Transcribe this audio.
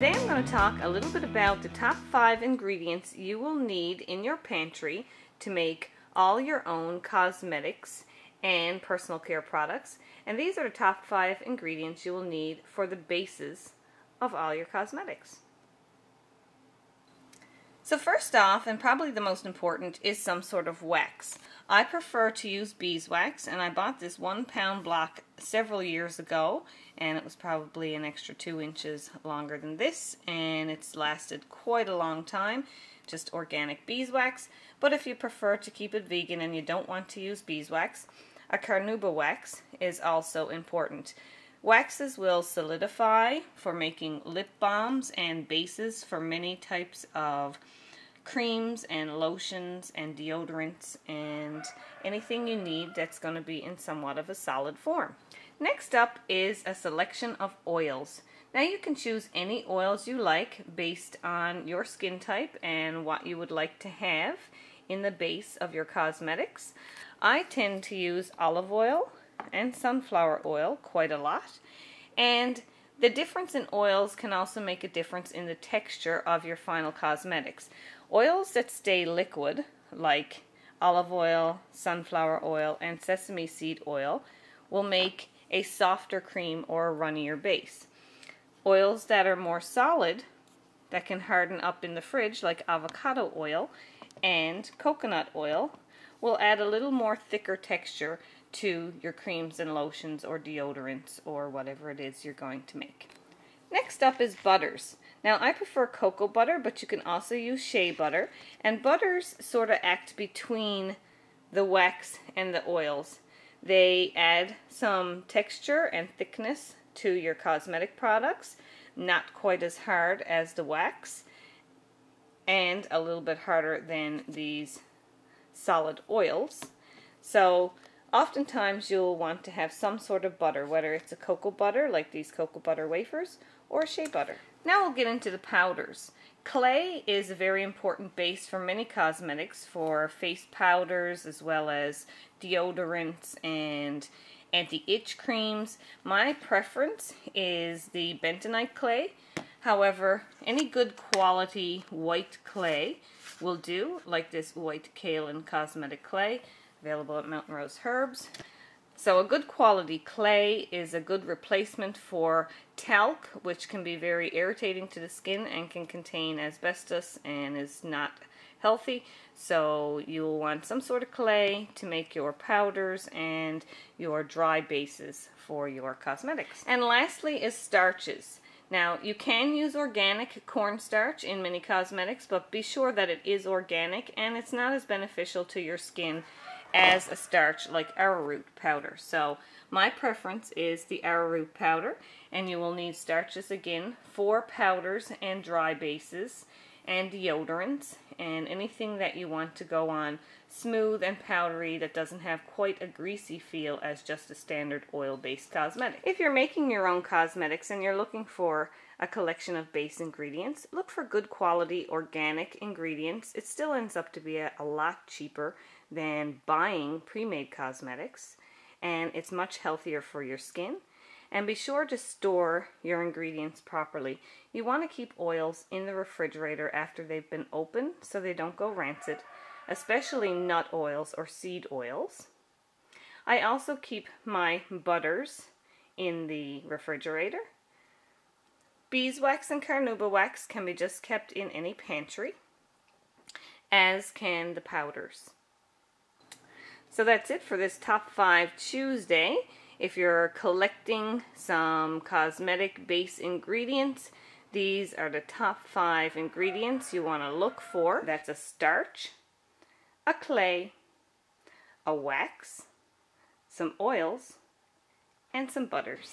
Today I'm going to talk a little bit about the top five ingredients you will need in your pantry to make all your own cosmetics and personal care products. And these are the top five ingredients you will need for the bases of all your cosmetics. So first off, and probably the most important, is some sort of wax. I prefer to use beeswax, and I bought this one pound block several years ago, and it was probably an extra two inches longer than this, and it's lasted quite a long time. Just organic beeswax, but if you prefer to keep it vegan and you don't want to use beeswax, a carnauba wax is also important. Waxes will solidify for making lip balms and bases for many types of creams and lotions and deodorants and anything you need that's going to be in somewhat of a solid form. Next up is a selection of oils. Now you can choose any oils you like based on your skin type and what you would like to have in the base of your cosmetics. I tend to use olive oil and sunflower oil quite a lot and the difference in oils can also make a difference in the texture of your final cosmetics. Oils that stay liquid, like olive oil, sunflower oil, and sesame seed oil, will make a softer cream or a runnier base. Oils that are more solid, that can harden up in the fridge, like avocado oil and coconut oil, will add a little more thicker texture to your creams and lotions or deodorants or whatever it is you're going to make. Next up is butters. Now I prefer cocoa butter, but you can also use shea butter. And butters sort of act between the wax and the oils. They add some texture and thickness to your cosmetic products, not quite as hard as the wax, and a little bit harder than these solid oils. So oftentimes you'll want to have some sort of butter, whether it's a cocoa butter like these cocoa butter wafers or shea butter. Now we'll get into the powders. Clay is a very important base for many cosmetics for face powders as well as deodorants and anti-itch creams. My preference is the bentonite clay. However, any good quality white clay will do, like this white kaolin cosmetic clay, available at Mountain Rose Herbs. So a good quality clay is a good replacement for talc, which can be very irritating to the skin and can contain asbestos and is not healthy. So you'll want some sort of clay to make your powders and your dry bases for your cosmetics. And lastly is starches. Now, you can use organic cornstarch in many cosmetics, but be sure that it is organic and it's not as beneficial to your skin as a starch like arrowroot powder. So my preference is the arrowroot powder and you will need starches again for powders and dry bases and deodorants and anything that you want to go on smooth and powdery that doesn't have quite a greasy feel as just a standard oil-based cosmetic. If you're making your own cosmetics and you're looking for a collection of base ingredients, look for good quality organic ingredients. It still ends up to be a, a lot cheaper than buying pre-made cosmetics and it's much healthier for your skin. And be sure to store your ingredients properly. You want to keep oils in the refrigerator after they've been opened so they don't go rancid, especially nut oils or seed oils. I also keep my butters in the refrigerator. Beeswax and carnauba wax can be just kept in any pantry, as can the powders. So that's it for this Top 5 Tuesday. If you're collecting some cosmetic base ingredients, these are the top 5 ingredients you want to look for. That's a starch, a clay, a wax, some oils, and some butters.